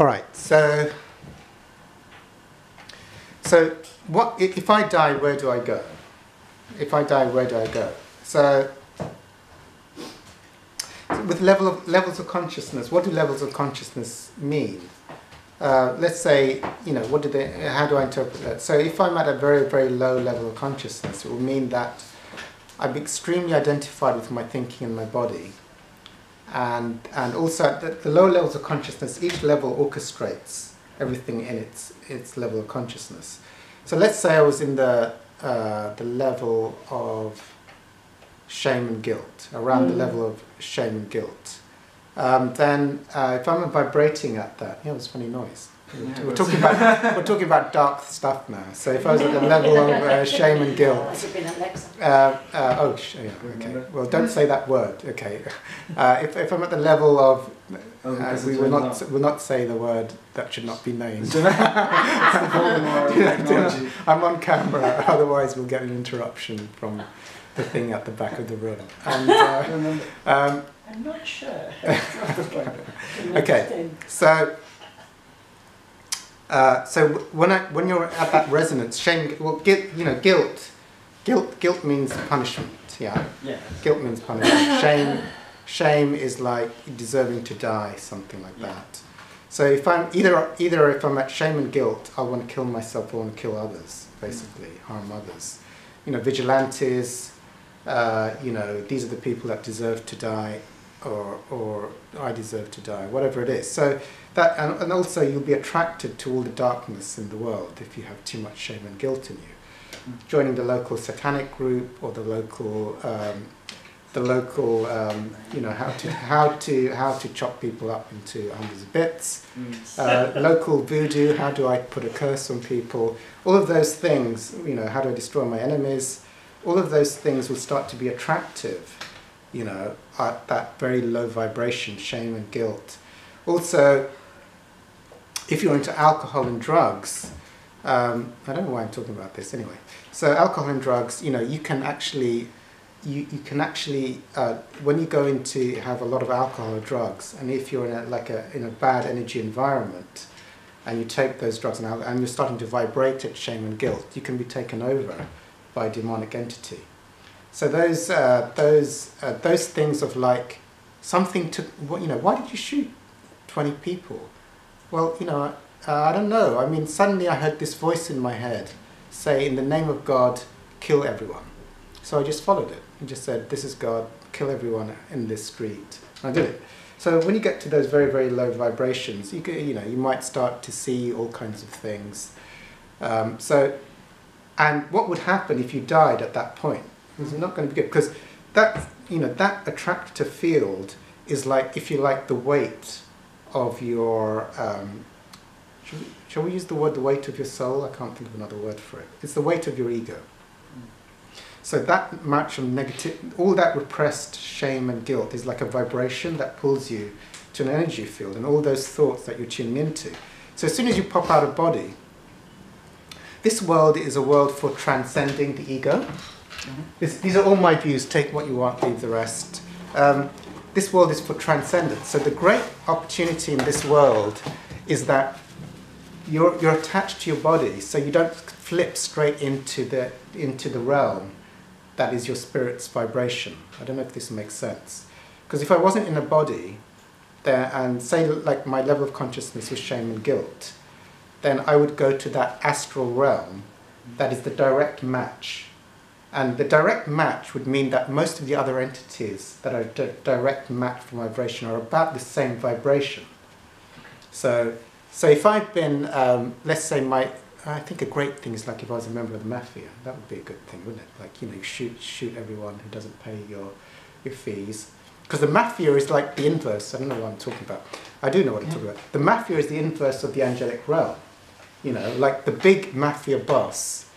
All right, so so what if I die? Where do I go? If I die, where do I go? So with level of levels of consciousness, what do levels of consciousness mean? Uh, let's say, you know, what do they? How do I interpret that? So if I'm at a very very low level of consciousness, it will mean that I'm extremely identified with my thinking and my body and and also at the, the lower levels of consciousness, each level orchestrates everything in its its level of consciousness. So let's say I was in the uh, the level of shame and guilt, around the Mm. level of shame and guilt. Um, then, uh, if I'm vibrating at that, yeah, it was funny noise. Yeah, we're talking about we're talking about dark stuff now. So if I was at the level of uh, shame and guilt, Has it been Alexa? uh, uh, oh, sh- yeah, okay. Well, don't say that word. Okay. Uh, if, if I'm at the level of, Oh, uh, we will not now. will not say the word that should not be named. It's the Voldemort Yeah, technology. I'm on camera, otherwise we'll get an interruption from the thing at the back of the room. And uh, um, I'm not sure. Okay. so. Uh, so when I, when you're at that resonance, shame, well, guilt, you know, guilt, guilt, guilt means punishment. Yeah, Yeah. Guilt means punishment. Shame, shame is like deserving to die, something like Yeah. that. So if I'm either either if I'm at shame and guilt, I want to kill myself or want to kill others, basically harm others. You know, vigilantes. Uh, you know, these are the people that deserve to die, or or I deserve to die, whatever it is. So that and, and also you'll be attracted to all the darkness in the world if you have too much shame and guilt in you. Joining the local satanic group or the local um, the local um, you know how to how to how to chop people up into hundreds of bits. Mm. uh, local voodoo how do I put a curse on people? All of those things you know how do I destroy my enemies? All of those things will start to be attractive you know at that very low vibration shame and guilt also if you're into alcohol and drugs um, I don't know why I'm talking about this anyway. So alcohol and drugs, you know, you can actually, you, you can actually, uh, when you go into have a lot of alcohol or drugs, and if you're in a, like a, in a bad energy environment, and you take those drugs and, and you're starting to vibrate at shame and guilt, you can be taken over by a demonic entity. So those, uh, those, uh, those things of like, something took, you know, why did you shoot 20 people? Well, you know, uh, I don't know. I mean, suddenly I heard this voice in my head say, in the name of God, kill everyone. So I just followed it and just said, this is God, kill everyone in this street. And I did it. So when you get to those very, very low vibrations, you, you know, you might start to see all kinds of things. Um, so, and what would happen if you died at that point? It's not going to be good because that, you know, that attractor field is like, if you like, the weight of your um, shall, we, shall we use the word the weight of your soul? I can't think of another word for it. It's the weight of your ego. So that much of negative, all that repressed shame and guilt is like a vibration that pulls you to an energy field, and all those thoughts that you're tuning into. So as soon as you pop out of body, this world is a world for transcending the ego. This, these are all my views. Take what you want, leave the rest. Um, this world is for transcendence. So the great opportunity in this world is that you're, you're attached to your body, so you don't flip straight into the into the realm that is your spirit's vibration. I don't know if this makes sense. Because if I wasn't in a body, there and say like my level of consciousness was shame and guilt, then I would go to that astral realm that is the direct match. And the direct match would mean that most of the other entities that are di- direct match for vibration are about the same vibration. So, so if I'd been, um, let's say my, I think a great thing is like if I was a member of the mafia, that would be a good thing, wouldn't it? Like, you know, you shoot, shoot everyone who doesn't pay your, your fees. Because the mafia is like the inverse, I don't know what I'm talking about. I do know what I'm talking about. The mafia is the inverse of the angelic realm. You know, like the big mafia boss,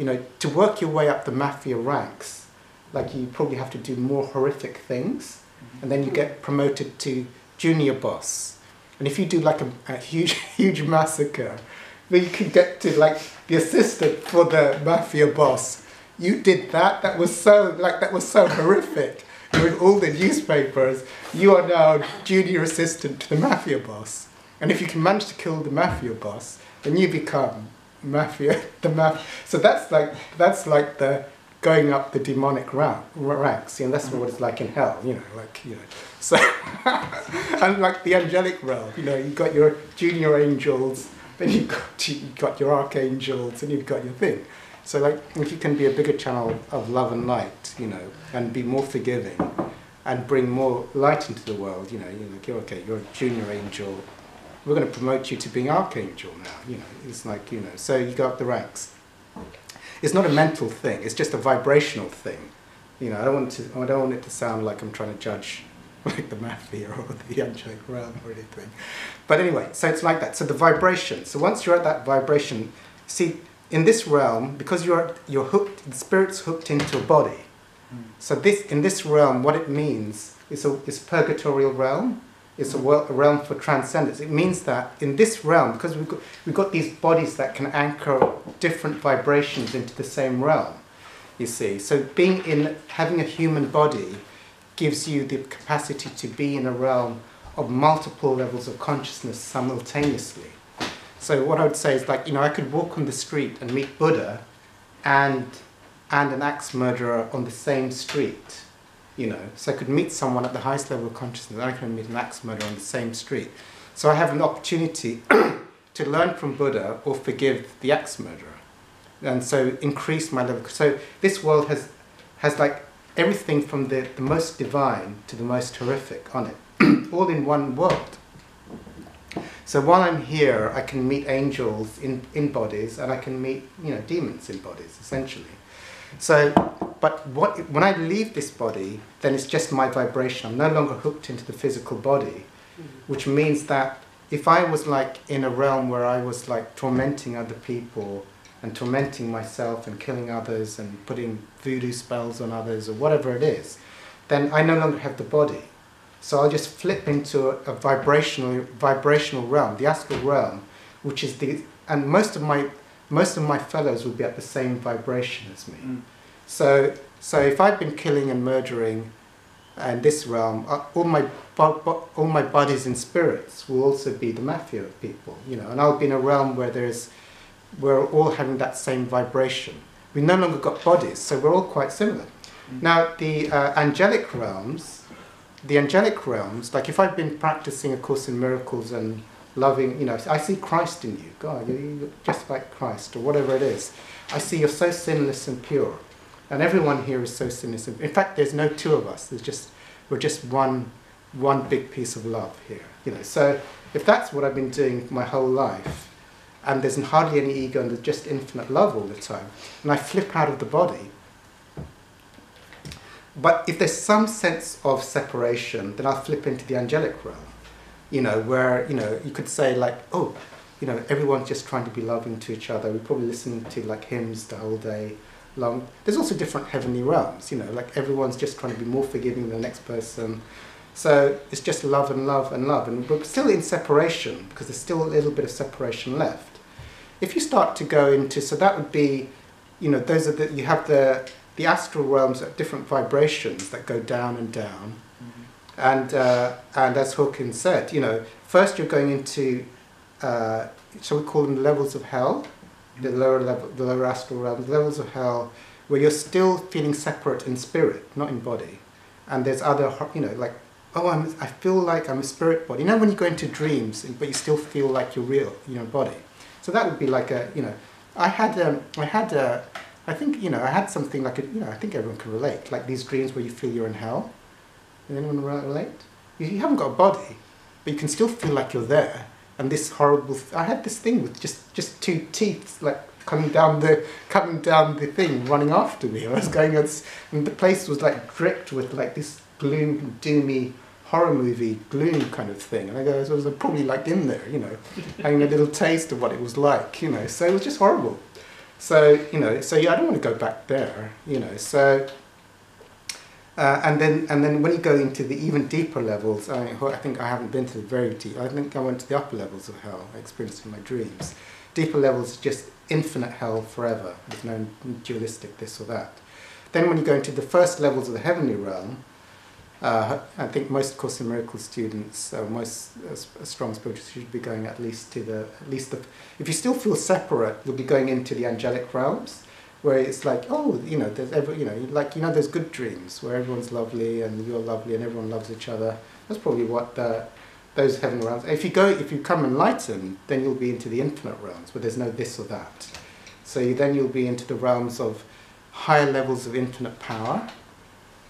you know, to work your way up the mafia ranks, like you probably have to do more horrific things, and then you get promoted to junior boss. And if you do like a, a huge, huge massacre, then you can get to like the assistant for the mafia boss. You did that. That was so like that was so horrific. In all the newspapers. You are now junior assistant to the mafia boss. And if you can manage to kill the mafia boss, then you become mafia the maf. So that's like that's like the going up the demonic rank, ranks. Know, that's what it's like in hell. You know, like you know. So and like the angelic realm, you know, you've got your junior angels, then you've got you've got your archangels, and you've got your thing. So like if you can be a bigger channel of love and light, you know, and be more forgiving, and bring more light into the world, you know, you know, you're okay, you're a junior angel. We're going to promote you to being archangel now. You know, it's like you know, so you go up the ranks. It's not a mental thing. It's just a vibrational thing. You know, I don't want to. I don't want it to sound like I'm trying to judge like the mafia or the angelic realm or anything. But anyway, so it's like that. So the vibration. So once you're at that vibration, see, in this realm, because you're you're hooked, the spirit's hooked into a body. Mm. So this in this realm, what it means is a is purgatorial realm. It's a, world, a realm for transcendence. It means that in this realm, because we've got, we've got these bodies that can anchor different vibrations into the same realm, you see. So being in, having a human body gives you the capacity to be in a realm of multiple levels of consciousness simultaneously. So what I would say is like, you know, I could walk on the street and meet Buddha and, and an axe murderer on the same street, you know. So I could meet someone at the highest level of consciousness and I can meet an axe murderer on the same street. So I have an opportunity to learn from Buddha or forgive the axe murderer. And so increase my level. So this world has, has like everything from the, the most divine to the most horrific on it, all in one world. So while I'm here, I can meet angels in, in bodies, and I can meet you know demons in bodies, essentially. So, but what when I leave this body, then it's just my vibration. I'm no longer hooked into the physical body, which means that if I was like in a realm where I was like tormenting other people and tormenting myself and killing others and putting voodoo spells on others or whatever it is, then I no longer have the body. So I'll just flip into a, a, vibrational vibrational realm, the astral realm, which is the and most of my most of my fellows will be at the same vibration as me. Mm. So so if I've been killing and murdering, and this realm, uh, all my all my bodies and spirits will also be the mafia of people, you know, and I'll be in a realm where there's we're all having that same vibration. We no longer got bodies, so we're all quite similar. Mm. Now the uh, angelic realms the angelic realms, like if I've been practicing A Course in Miracles and loving, you know, I see Christ in you. God, you're just like Christ, or whatever it is. I see you're so sinless and pure. And everyone here is so sinless. In fact, there's no two of us. There's just, we're just one, one big piece of love here. You know, so if that's what I've been doing my whole life, and there's hardly any ego and there's just infinite love all the time, and I flip out of the body, but if there's some sense of separation, then I'll flip into the angelic realm, you know, where, you know, you could say like, oh, you know, everyone's just trying to be loving to each other. We're probably listen to like hymns the whole day long. There's also different heavenly realms, you know, like everyone's just trying to be more forgiving than the next person. So it's just love and love and love. And we're still in separation because there's still a little bit of separation left. If you start to go into, so that would be, you know, those are the, you have the, the astral realms at different vibrations that go down and down. Mm-hmm. And, uh, and as Hawkins said, you know, first you're going into, uh, shall we call them levels of hell, the lower level, the lower astral realms, levels of hell, where you're still feeling separate in spirit, not in body. And there's other, you know, like, oh, I'm, I feel like I'm a spirit body. You know, when you go into dreams, but you still feel like you're real, you know, body. So that would be like a, you know, I had, um, I had a, I think, you know, I had something like, a, you know, I think everyone can relate, like these dreams where you feel you're in hell. Can anyone relate? You, you haven't got a body, but you can still feel like you're there. And this horrible, th- I had this thing with just, just two teeth, like coming down the, coming down the thing, running after me. I was going, and the place was like dripped with like this gloom, doomy, horror movie gloom kind of thing. And I go, I was probably like in there, you know, having a little taste of what it was like, you know. So it was just horrible. So, you know, so yeah, I don't want to go back there, you know, so, uh, and then and then when you go into the even deeper levels, I, I think I haven't been to the very deep, I think I went to the upper levels of hell, I experienced in my dreams. Deeper levels, just infinite hell forever, there's no dualistic this or that. Then when you go into the first levels of the heavenly realm, Uh, I think most Course in Miracles students, uh, most uh, strong spiritualists should be going at least to the, at least the, if you still feel separate, you'll be going into the angelic realms, where it's like, oh, you know, there's every, you know, like, you know, there's good dreams, where everyone's lovely and you're lovely and everyone loves each other. That's probably what the, those heaven realms, if you go, if you come enlightened, then you'll be into the infinite realms, where there's no this or that. So you, then you'll be into the realms of higher levels of infinite power,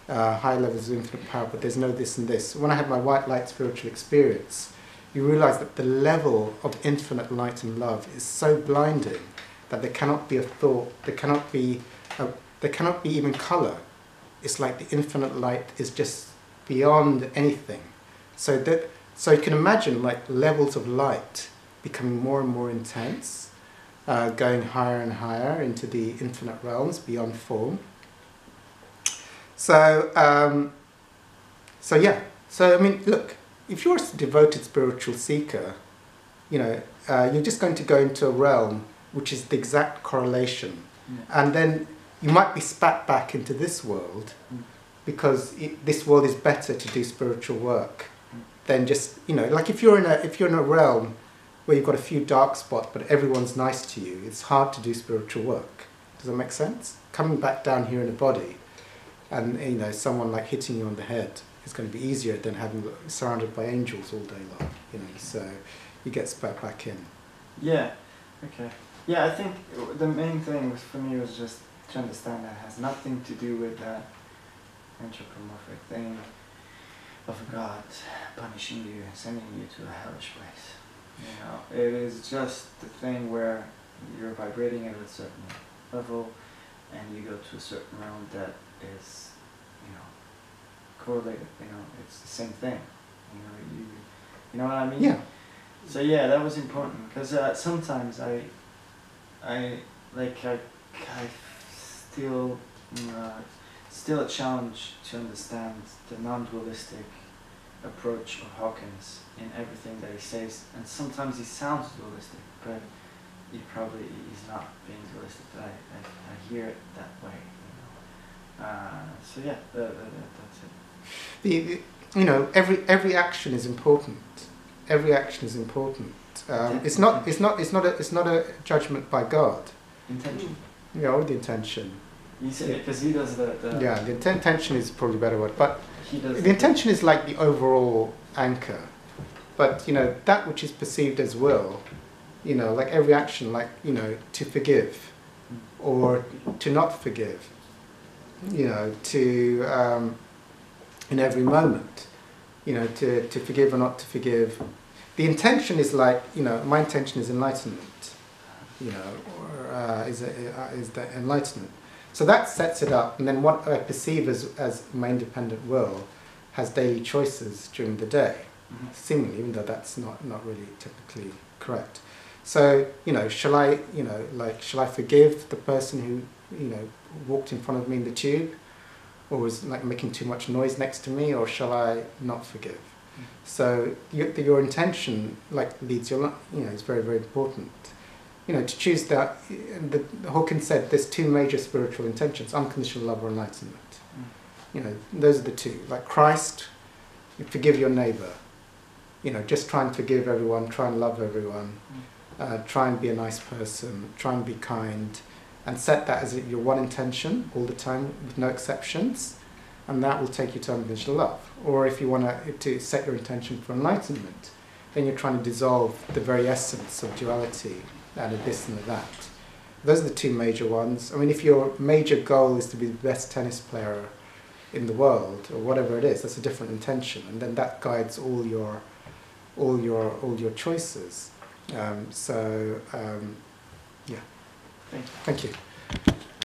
uh, high levels of infinite power, but there's no this and this. When I had my white light spiritual experience, you realize that the level of infinite light and love is so blinding that there cannot be a thought, there cannot be, a, there cannot be even color. It's like the infinite light is just beyond anything. So that, so you can imagine like levels of light becoming more and more intense, uh, going higher and higher into the infinite realms beyond form. So, um, so yeah. So I mean, look, if you're a devoted spiritual seeker, you know, uh, you're just going to go into a realm which is the exact correlation, Yeah. and then you might be spat back into this world Mm. because it, this world is better to do spiritual work Mm. than just you know, like if you're in a if you're in a realm where you've got a few dark spots but everyone's nice to you, it's hard to do spiritual work. Does that make sense? Coming back down here in a body, and you know, someone like hitting you on the head is going to be easier than having surrounded by angels all day long. You know, so you get spat back in. Yeah. Okay. Yeah, I think the main thing was for me was just to understand that it has nothing to do with that anthropomorphic thing of god punishing you and sending you to a hellish place. You know, it is just the thing where you're vibrating at a certain level, and you go to a certain realm that is, you know, correlated. You know, it's the same thing. You know, you, you know what I mean? Yeah. So yeah, that was important because uh, sometimes I, I like I, I still, mm, uh, still a challenge to understand the non-dualistic approach of Hawkins in everything that he says, and sometimes he sounds dualistic, but he probably is not being dualistic. But I, I, I hear it that way. You know. Uh, so yeah, that, that, that, that's it. The, the- you know, every every action is important. Every action is important. Um, it's not. It's not. It's not. A, it's not a judgment by God. Intention. You know, the intention. You said because he does the, the Yeah, the inten- intention is probably a better word, but the intention is like the overall anchor. But you know, that which is perceived as will, you know, like every action, like you know, to forgive, or to not forgive. You know, to um, in every moment, you know, to, to forgive or not to forgive. The intention is like, you know, my intention is enlightenment, you know, or uh, is, uh, is the enlightenment. So that sets it up, and then what I perceive as, as my independent will has daily choices during the day, Mhm. seemingly, even though that's not, not really typically correct. So, you know, shall I, you know, like, shall I forgive the person who, you know, walked in front of me in the tube? or was like making too much noise next to me, or shall I not forgive? So your, your intention like leads your life. You know, is very very important. You know, to choose that. The, Hawkins said there's two major spiritual intentions: unconditional love or enlightenment. You know, those are the two. Like Christ, you forgive your neighbor. You know, just try and forgive everyone. Try and love everyone. Uh, try and be a nice person. Try and be kind and set that as your one intention all the time with no exceptions and that will take you to unconditional love. Or if you want to, set your intention for enlightenment then you're trying to dissolve the very essence of duality and a this and a that. Those are the two major ones. I mean if your major goal is to be the best tennis player in the world or whatever it is that's a different intention and then that guides all your all your all your choices. Um, so um, Thank you. thank you